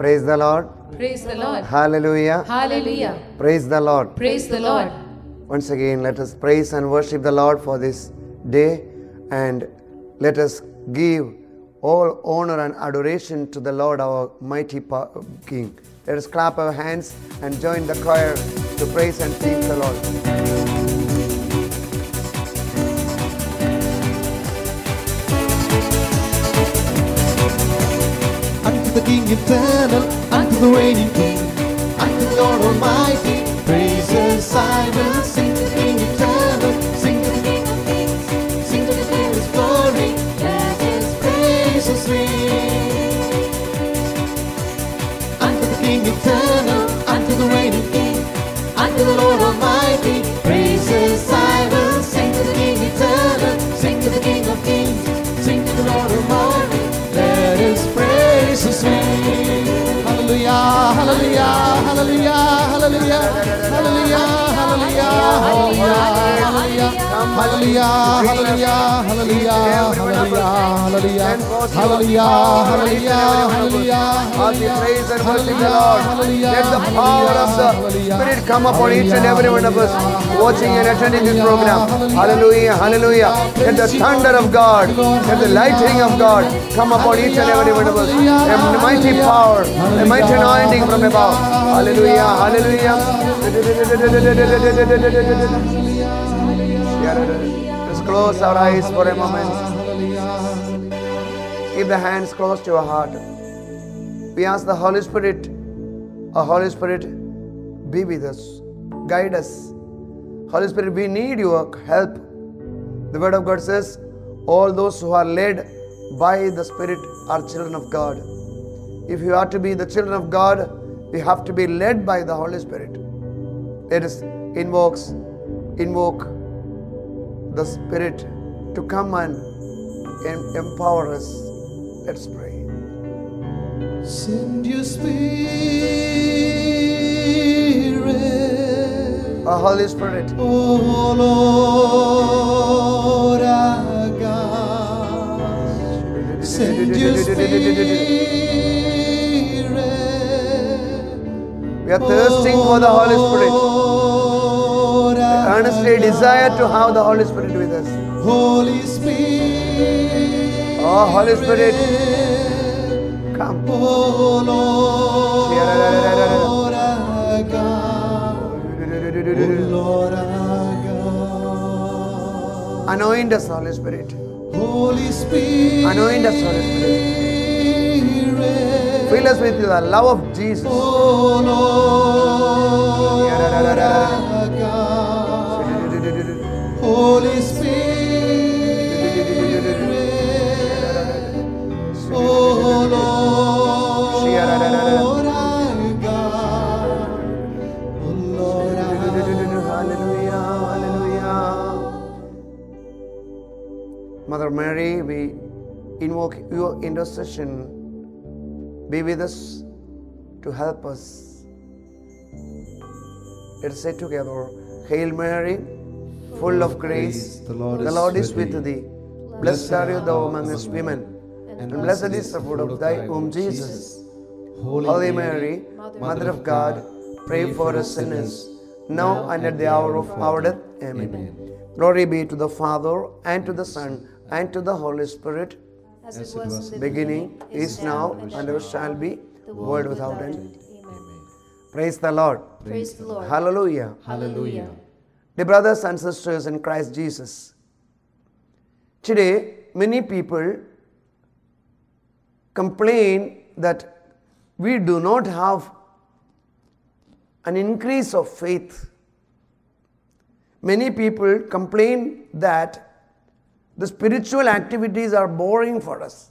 Praise the Lord. Praise the Lord. Hallelujah. Hallelujah. Praise the Lord. Praise the Lord. Once again, let us praise and worship the Lord for this day and let us give all honor and adoration to the Lord, our mighty King. Let us clap our hands and join the choir to praise and thank the Lord. King eternal, unto the reigning King, unto Lord Almighty, praises I will sing to the King eternal, sing to the King of Kings, sing to the King of glory, let His praises ring. Unto the King eternal, Hallelujah, hallelujah, hallelujah, hallelujah, hallelujah, hallelujah, hallelujah, hallelujah, As we praise and worship the hallelujah, Lord, hallelujah, let the power of the hallelujah, Spirit come upon each and every one of us hallelujah, watching and attending this hallelujah, program. Hallelujah, hallelujah. Let the thunder of God, let the lightning of God come upon each and every one of us. A mighty power, a mighty anointing from above. Hallelujah, hallelujah. Close our eyes for a moment. Keep the hands close to your heart. We ask the Holy Spirit, our Holy Spirit, be with us, guide us. Holy Spirit, we need your help. The Word of God says, all those who are led by the Spirit are children of God. If you are to be the children of God, we have to be led by the Holy Spirit. Let us invokes, invoke the Spirit to come and empower us. Let's pray. Send your spirit, Our Holy Spirit, oh Lord our God. Send your spirit. we are thirsting for the Holy Spirit. Earnestly desire to have the Holy Spirit with us. Holy Spirit. Oh, Holy Spirit, come. Oh Lord our God. Lord our God. Anoint us, Holy Spirit. Holy Spirit. Anoint us, Holy Spirit. Fill us with the love of Jesus. Oh Lord. Holy Spirit. Oh Lord God. Oh Lord Hallelujah, hallelujah. Mother Mary, we invoke your intercession. Be with us to help us. Let's say together, Hail Mary, full of grace, the Lord is with thee. Blessed are you thou amongst women, and blessed is the fruit of thy womb, Jesus. Holy Mary, Mother of God, pray for us sinners, now and at the hour of our death. Amen. Glory be to the Father, and to the Son, and to the Holy Spirit, as it was in the beginning, is now, and ever shall be, the world without end. Amen. Praise the Lord. Praise the Lord. Hallelujah. Hallelujah. Dear brothers and sisters in Christ Jesus, today many people complain that we do not have an increase of faith. Many people complain that the spiritual activities are boring for us,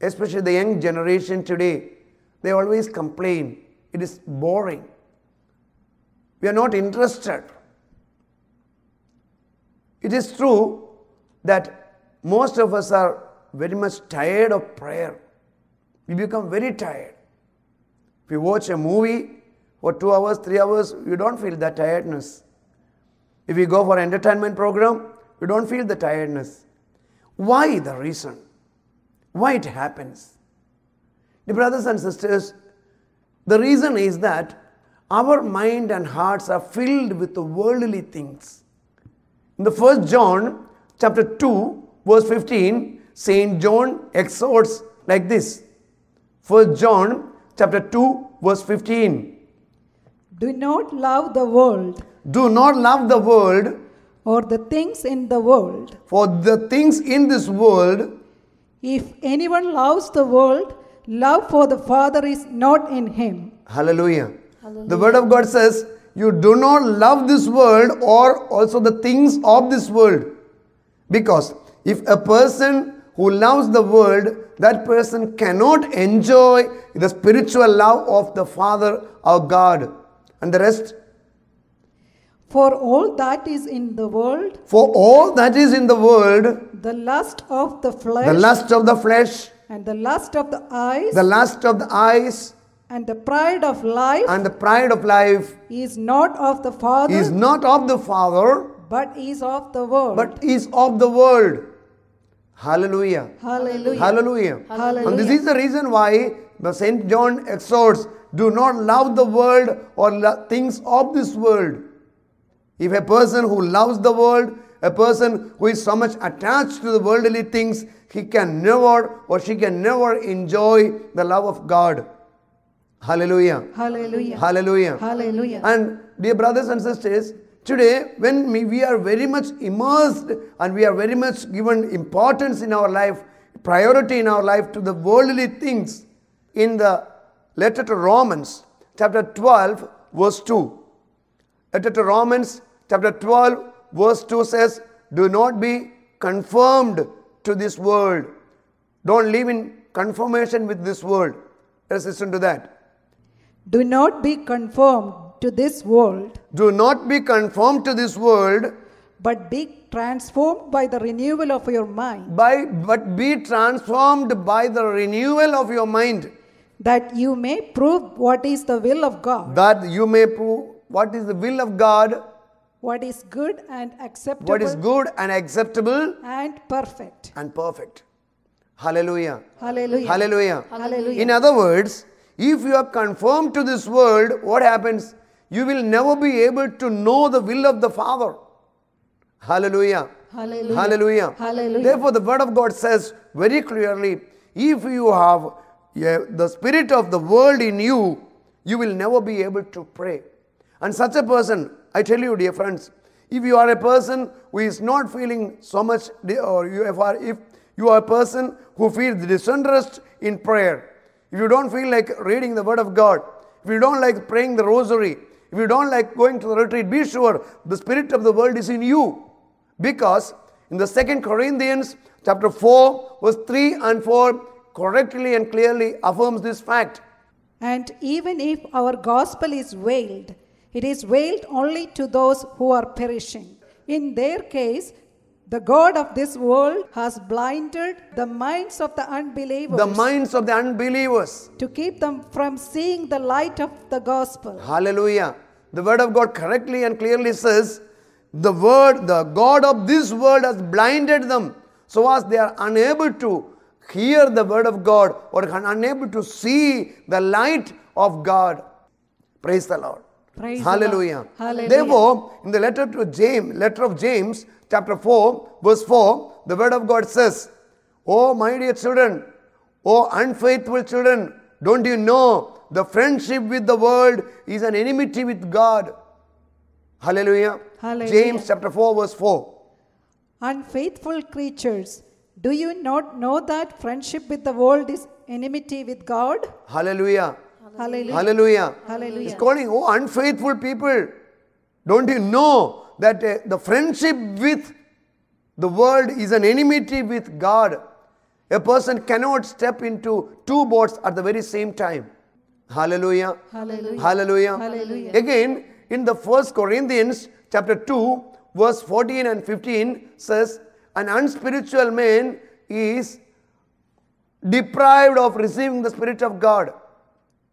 especially the young generation today. They always complain it is boring. We are not interested. It is true that most of us are very much tired of prayer. We become very tired. If you watch a movie for two hours, three hours, you don't feel that tiredness. If you go for entertainment program, you don't feel the tiredness. Why the reason? Why it happens? The brothers and sisters, the reason is that our mind and hearts are filled with worldly things. In the first John chapter 2, verse 15, Saint John exhorts like this. First John chapter 2, verse 15. Do not love the world Do not love the world, or the things in the world. for the things in this world If anyone loves the world, love for the Father is not in him. Hallelujah. The word of God says, You do not love this world or also the things of this world. Because if a person who loves the world, that person cannot enjoy the spiritual love of the Father our God. And the rest, For all that is in the world, for all that is in the world, the lust of the flesh, the lust of the flesh, and the lust of the eyes, the lust of the eyes, and the pride of life and the pride of life is not of the Father, is not of the Father, but is of the world. but is of the world. Hallelujah. Hallelujah. Hallelujah. Hallelujah. And this is the reason why the Saint John exhorts do not love the world or things of this world. If a person who loves the world, a person who is so much attached to the worldly things, he can never or she can never enjoy the love of God. Hallelujah. Hallelujah. Hallelujah. Hallelujah. And dear brothers and sisters, today when we, we are very much immersed and we are very much given importance in our life, priority in our life to the worldly things, in the letter to Romans, chapter 12, verse 2. Letter to Romans, chapter 12, verse 2 says, Do not be conformed to this world. Don't live in conformation with this world. Let us listen to that. Do not be conformed to this world, Do not be conformed to this world, but be transformed by the renewal of your mind, by, but be transformed by the renewal of your mind, that you may prove what is the will of God, that you may prove what is the will of God, what is good and acceptable what is good and acceptable and perfect. and perfect. Hallelujah. Hallelujah. Hallelujah. Hallelujah. In other words, if you are conformed to this world, what happens? You will never be able to know the will of the Father. Hallelujah. Hallelujah. Hallelujah. Hallelujah. Therefore, the Word of God says very clearly if you have yeah, the Spirit of the world in you, you will never be able to pray. And such a person, I tell you, dear friends, if you are a person who is not feeling so much, or you are, if you are a person who feels disinterest in prayer, if you don't feel like reading the Word of God, if you don't like praying the rosary, if you don't like going to the retreat, be sure the Spirit of the world is in you. Because in the second Corinthians chapter 4, verse 3 and 4 correctly and clearly affirms this fact. And even if our gospel is veiled, it is veiled only to those who are perishing. In their case, the God of this world has blinded the minds of the unbelievers The minds of the unbelievers. to keep them from seeing the light of the gospel. Hallelujah. The word of God correctly and clearly says, the word, the God of this world has blinded them so as they are unable to hear the word of God or unable to see the light of God. Praise the Lord. Praise Hallelujah. Hallelujah. Therefore, in the letter to James, letter of James, chapter 4, verse 4, the word of God says, Oh, my dear children, oh, unfaithful children, don't you know the friendship with the world is an enmity with God? Hallelujah. Hallelujah. James chapter 4, verse 4. Unfaithful creatures, do you not know that friendship with the world is enmity with God? Hallelujah. Hallelujah. Hallelujah. Hallelujah. He's calling, oh, unfaithful people. Don't you know that uh, the friendship with the world is an enmity with God? A person cannot step into two boats at the very same time. Hallelujah. Hallelujah. Hallelujah. Hallelujah. Again, in the first Corinthians chapter 2, verse 14 and 15 says, An unspiritual man is deprived of receiving the Spirit of God.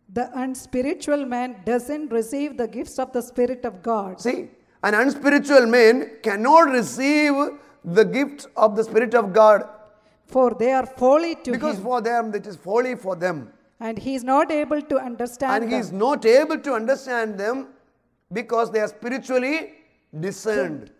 The unspiritual man doesn't receive the gifts of the Spirit of God. See, an unspiritual man cannot receive the gift of the Spirit of God For they are folly to because him, for them it is folly for them. And he is not able to understand and he is not able to understand them because they are spiritually discerned.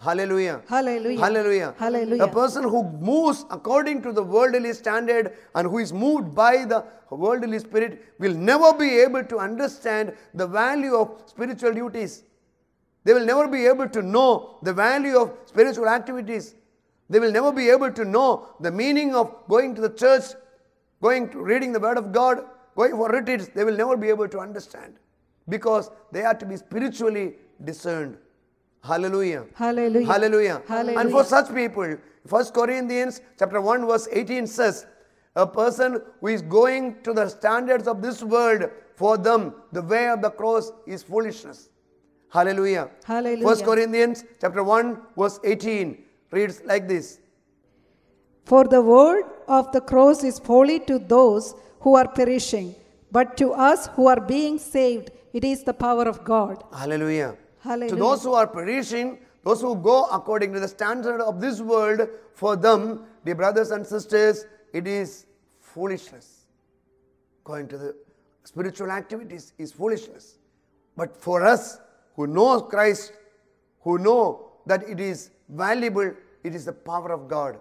Hallelujah. Hallelujah. Hallelujah. Hallelujah. A person who moves according to the worldly standard and who is moved by the worldly spirit will never be able to understand the value of spiritual duties. They will never be able to know the value of spiritual activities. They will never be able to know the meaning of going to the church, going to reading the Word of God, going for retreats. They will never be able to understand because they are to be spiritually discerned. Hallelujah. Hallelujah. Hallelujah. Hallelujah. And for such people, 1 Corinthians chapter 1 verse 18 says, a person who is going to the standards of this world, for them the way of the cross is foolishness. Hallelujah. Hallelujah. 1 Corinthians chapter 1 verse 18 reads like this. For the word of the cross is folly to those who are perishing, but to us who are being saved, it is the power of God. Hallelujah. Hallelujah. To those who are perishing, those who go according to the standard of this world, for them, dear brothers and sisters, it is foolishness. Going to the spiritual activities is foolishness. But for us who know Christ, who know that it is valuable, it is the power of God.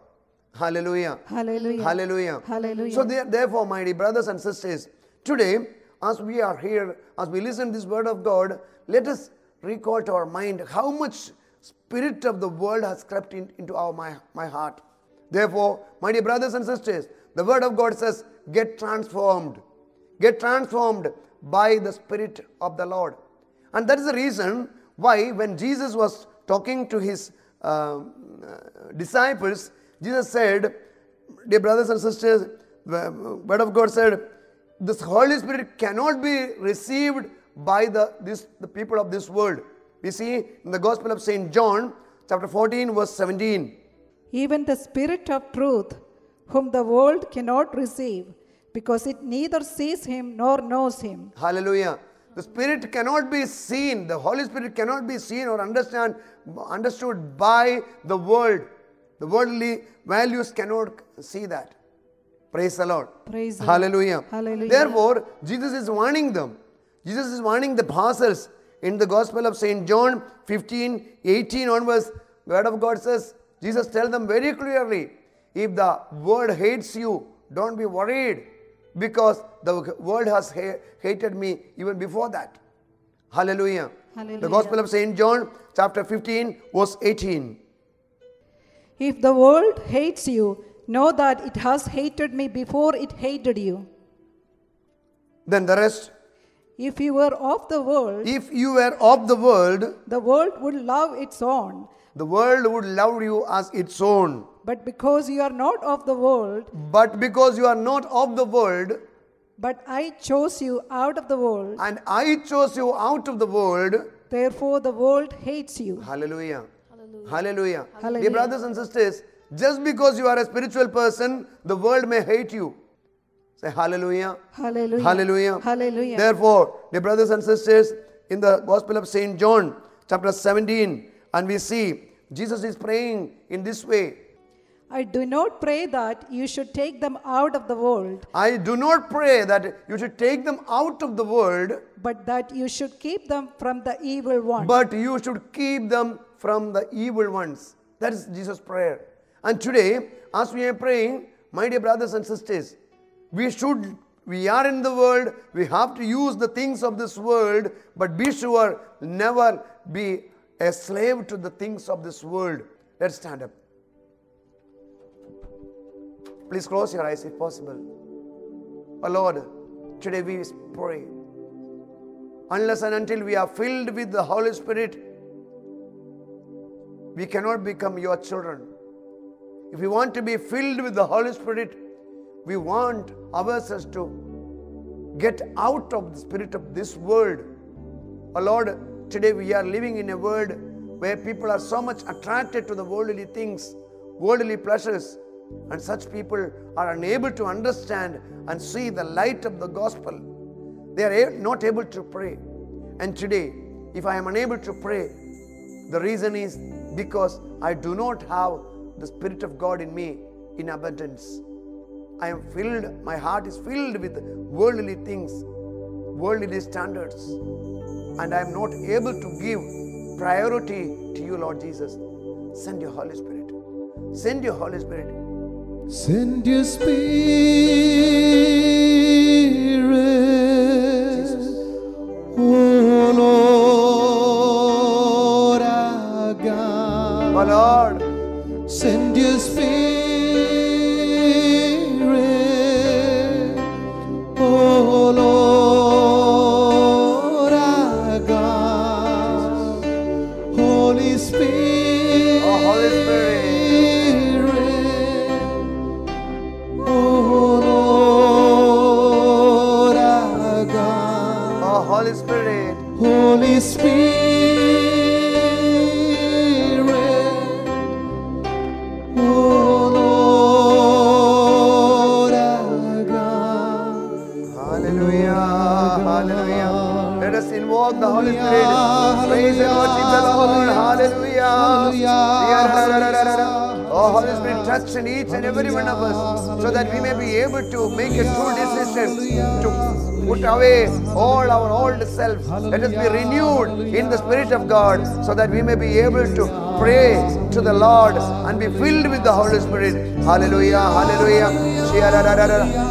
Hallelujah. Hallelujah. Hallelujah. Hallelujah. So there- therefore, my dear brothers and sisters, today, as we are here, as we listen to this word of God, let us recall to our mind how much spirit of the world has crept in, into our my, my heart. Therefore, my dear brothers and sisters, the word of God says, get transformed. Get transformed by the spirit of the Lord. And that is the reason why when Jesus was talking to his um, uh, disciples, Jesus said, Dear brothers and sisters, the word of God said, this Holy Spirit cannot be received by the, this, the people of this world. We see in the Gospel of St. John, chapter 14, verse 17. Even the Spirit of truth, whom the world cannot receive, because it neither sees him nor knows him. Hallelujah. The Spirit cannot be seen. The Holy Spirit cannot be seen or understand, understood by the world. The worldly values cannot see that. Praise the Lord. Praise Hallelujah. Hallelujah. Therefore, Jesus is warning them. Jesus is warning the apostles in the Gospel of St. John 15, 18 onwards. The Word of God says, Jesus tells them very clearly, if the world hates you, don't be worried because the world has ha- hated me even before that. Hallelujah. Hallelujah. The Gospel of St. John, chapter 15, verse 18. If the world hates you, know that it has hated me before it hated you. Then the rest. If you were of the world, If you were of the world, the world would love its own. the world would love you as its own. But because you are not of the world, But because you are not of the world, but I chose you out of the world, and I chose you out of the world, therefore the world hates you. hallelujah. Hallelujah. Hallelujah. Hallelujah. Dear brothers and sisters, just because you are a spiritual person, the world may hate you. Say hallelujah. Hallelujah. Hallelujah. Hallelujah. Therefore, dear brothers and sisters, in the Gospel of St. John, chapter 17, and we see Jesus is praying in this way I do not pray that you should take them out of the world, I do not pray that you should take them out of the world, but that you should keep them from the evil one. but you should keep them from the evil ones. That is Jesus' prayer. And today, as we are praying, my dear brothers and sisters, we should, we are in the world, we have to use the things of this world, but be sure never be a slave to the things of this world. Let's stand up. Please close your eyes if possible. Oh Lord, today we pray. Unless and until we are filled with the Holy Spirit, we cannot become your children. If we want to be filled with the Holy Spirit, we want ourselves to get out of the spirit of this world. Oh Lord, today we are living in a world where people are so much attracted to the worldly things, worldly pleasures, and such people are unable to understand and see the light of the gospel. They are not able to pray. And today, if I am unable to pray, the reason is because I do not have the Spirit of God in me in abundance. I am filled, my heart is filled with worldly things, worldly standards, and I am not able to give priority to you, Lord Jesus. Send your Holy Spirit. Send your Holy Spirit. Send your spirit, Holy Spirit, oh Lord our God. Hallelujah, Hallelujah. Let us invoke the Holy Spirit. Praise and worship the Lord. Hallelujah. Hallelujah. Oh, Holy Spirit, touch in each and every one of us so that we may be able to make a true decision to put away all our old self. Let us be renewed in the Spirit of God so that we may be able to pray to the Lord and be filled with the Holy Spirit. Hallelujah, hallelujah.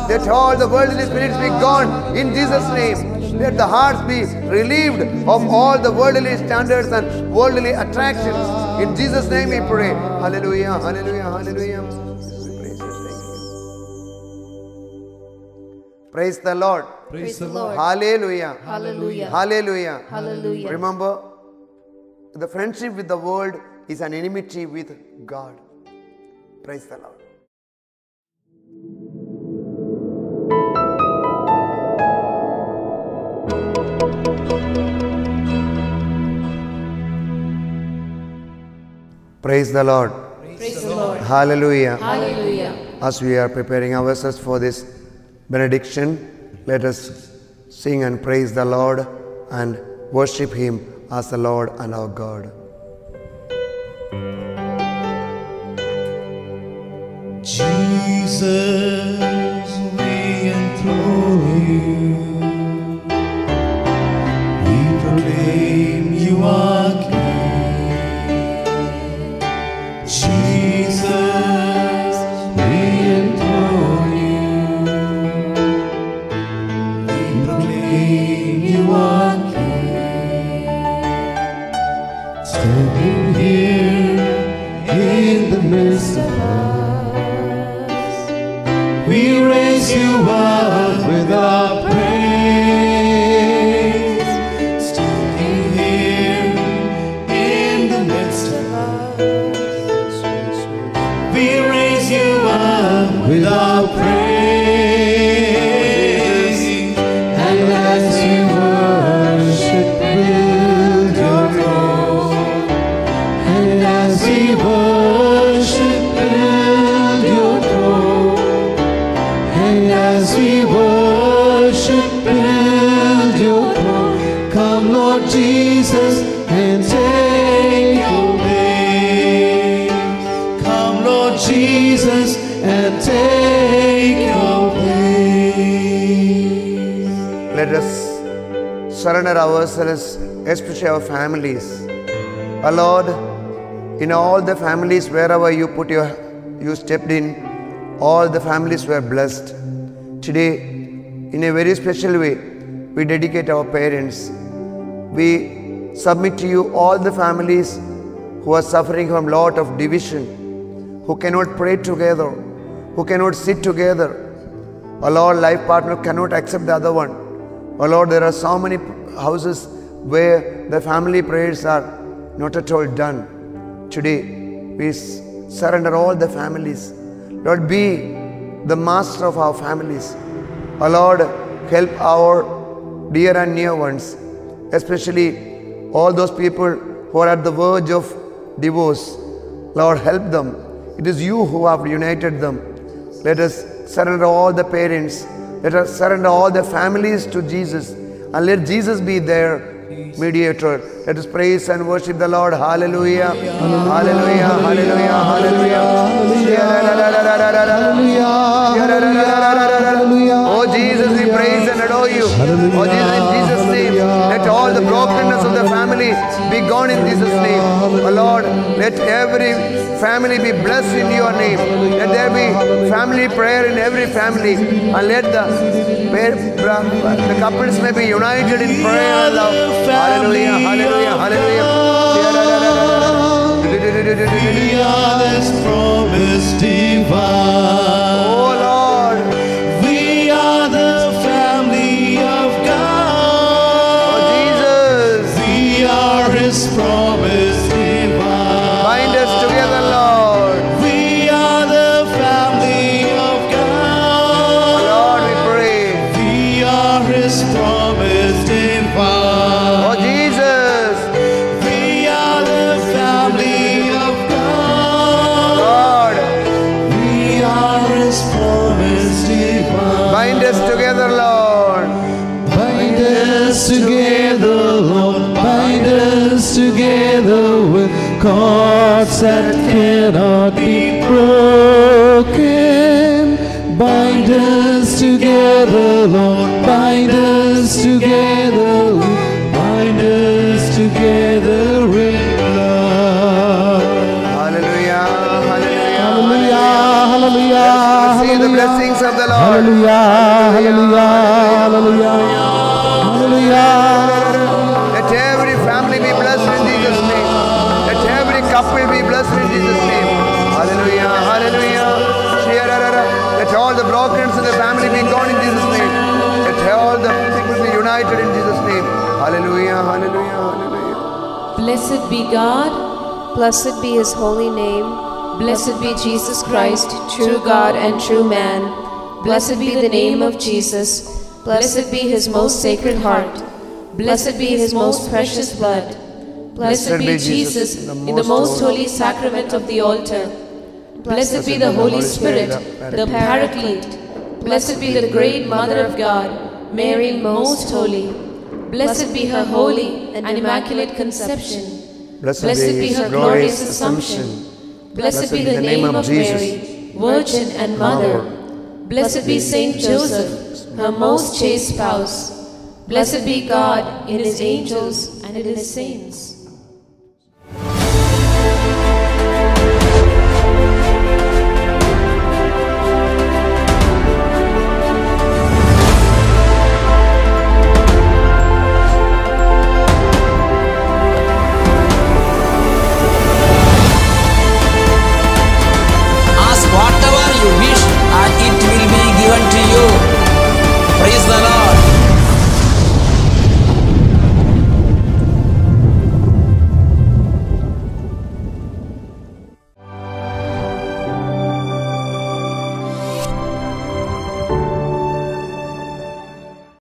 Let all the worldly spirits be gone in Jesus' name. Let the hearts be relieved of all the worldly standards and worldly attractions. In Jesus' name we pray. Hallelujah, hallelujah, hallelujah. Praise the Lord. Praise the Lord. Hallelujah. Hallelujah. Hallelujah. Hallelujah. Remember, the friendship with the world is an enmity with God. Praise the Lord. Praise the Lord. Praise the Lord. Hallelujah. Hallelujah. As we are preparing ourselves for this benediction, let us sing and praise the Lord and worship Him as the Lord and our God. Jesus, we enthrone you. Let us surrender ourselves, especially our families. Our Lord, in all the families, wherever you put your, you stepped in, all the families were blessed. Today, in a very special way, we dedicate our parents. We submit to you all the families who are suffering from lot of division, who cannot pray together, who cannot sit together. A Lord, life partner cannot accept the other one. Oh Lord, there are so many houses where the family prayers are not at all done. Today, we surrender all the families. Lord, be the master of our families. Oh Lord, help our dear and near ones, especially all those people who are at the verge of divorce. Lord, help them. It is you who have united them. Let us surrender all the parents. Let us surrender all the families to Jesus. And let Jesus be their mediator. Let us praise and worship the Lord. Hallelujah. Hallelujah. Hallelujah. Hallelujah. Oh Jesus, we praise and adore you. Oh Jesus, all the brokenness of the family be gone in Jesus' name. Oh Lord, let every family be blessed in your name. Let there be family prayer in every family. And let the, the couples may be united in prayer and love. Hallelujah, hallelujah, hallelujah. We are this promise divine. Oh Lord, together, Lord. Bind us together with cords that cannot be broken. Bind us together, Lord. Bind us together. Bind us together in love. Hallelujah, hallelujah. Hallelujah, hallelujah, See the blessings of the Lord. hallelujah, hallelujah, hallelujah, hallelujah. Let every family be blessed in Jesus' name. Let every couple be blessed in Jesus' name. Hallelujah, hallelujah. Let all the brokenness in the family be gone in Jesus' name. Let all the people be united in Jesus' name. Hallelujah, hallelujah, hallelujah. Blessed be God, Blessed be his holy name. blessed be Jesus Christ, true God and true man. Blessed be the name of Jesus, blessed be his most sacred heart, blessed be his most precious blood. Blessed be Jesus in the most holy sacrament of the altar. Blessed be the Holy Spirit, the Paraclete. Blessed be the great Mother of God, Mary most holy. Blessed be her holy and immaculate conception. Blessed be her glorious assumption. Blessed be the name of Mary, Virgin and Mother. Blessed be Saint Joseph, her most chaste spouse. Blessed be God in his angels and in his saints.